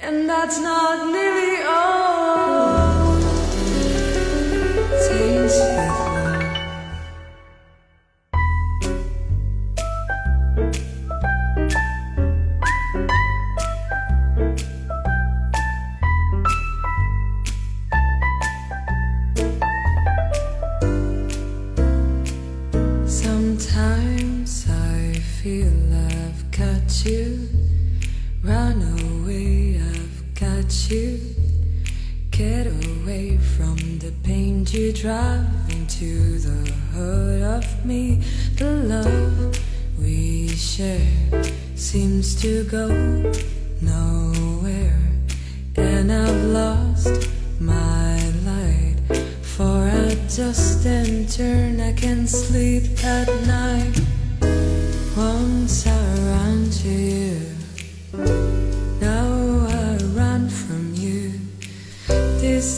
And that's not nearly I've you. Get away from the pain you drive into the heart of me. The love we share seems to go nowhere, and I've lost my light. For I just and turn, I can sleep at night. Once I run to you.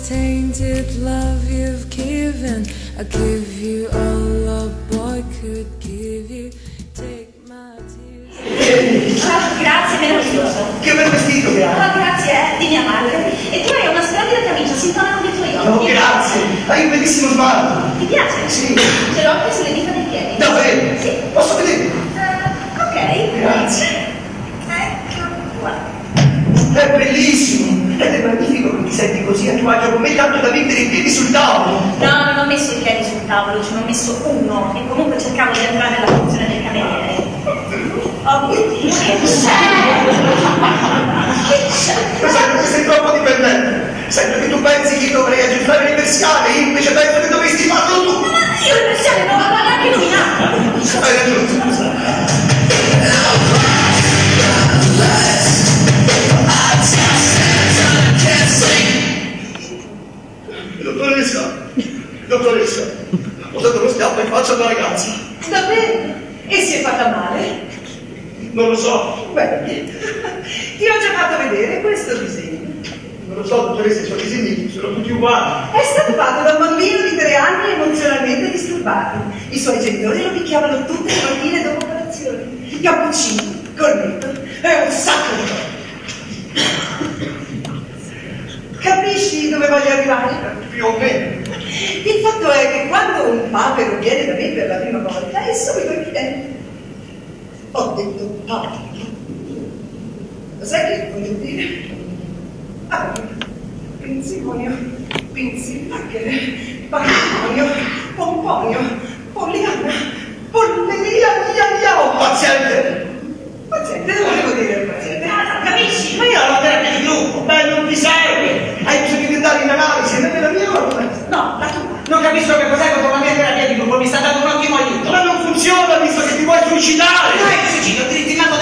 This tainted love you've given, I give you all a boy could give you. Take my tears. Ah, grazie, meraviglioso. Che bel vestito che hai! Ah, grazie eh, di mia madre. E tu hai una splendida camicia, si intona con i tuoi occhi. Oh, grazie! Hai un bellissimo smalto! Ti piace? Sì. Ce l'ho anche sulle dita dei piedi. Davvero? Sì. Posso vedere? Eh, ok. Grazie. Ecco qua. È bellissimo! È ti senti così a tuo agio con me, tanto da mettere i piedi sul tavolo! No, non ho messo i piedi sul tavolo, ce ne ho messo uno e comunque cercavo di entrare nella funzione del cameriere. Oh che c'è? C'è? Sento che sei troppo dipendente! Sento che tu pensi che dovrei aggiustare le persiane, io invece penso che dottoressa, ho dato uno schiaffo in faccia alla ragazza. Davvero? E si è fatta male? Non lo so, Beh, ti ho già fatto vedere questo disegno. non lo so, dottoressa, i suoi disegni sono tutti uguali. È stato fatto da un bambino di tre anni emozionalmente disturbato. I suoi genitori lo picchiavano tutte le mattine dopo colazione. Cappuccino, cornetto, è un sacco di cose. Capisci dove voglio arrivare? Più o meno. Il fatto è che quando un padre lo chiede da me per la prima volta, è subito evidente. Ho detto padre. Lo sai che voglio dire? Ah, pensimonio, pensivachere, patrimonio, pomponio, poliana, polleria, via, via, oh, paziente! Paziente, lo volevo dire, paziente. Ah, capisci? Ma io ho la terra di lupo, ma non ti serve! Hai bisogno di andare in analisi, non è la mia, no, la tua. Non capisco che cos'è questa la mia terapia di gruppo, mi sta dando un ottimo aiuto. Ma non funziona visto che ti vuoi suicidare! Non suicidio, ti ritirano